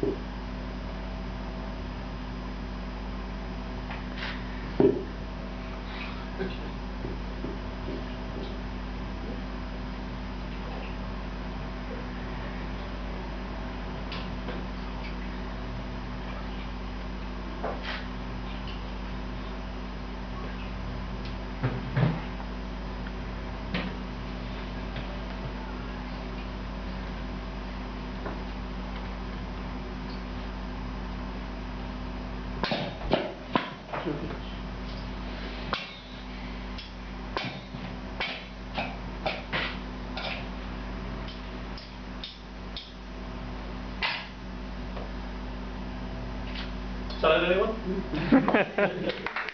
Shall ¿Sabes de?